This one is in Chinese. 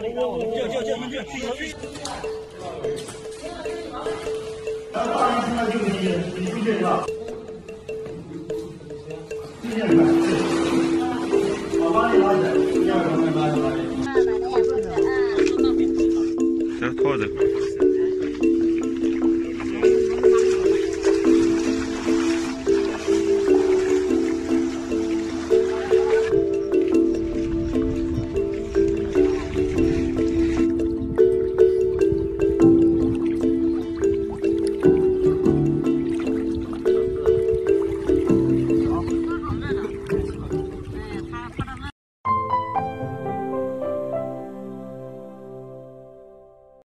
那个，我们我们去去。大一进来就是你，你出去是吧。你一。把八拉起来，一百两百八十八里。先套这。